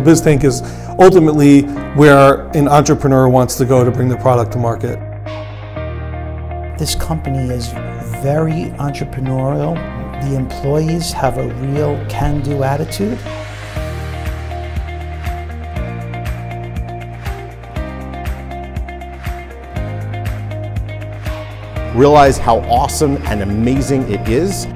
BizTank is ultimately where an entrepreneur wants to go to bring the product to market. This company is very entrepreneurial. The employees have a real can-do attitude. Realize how awesome and amazing it is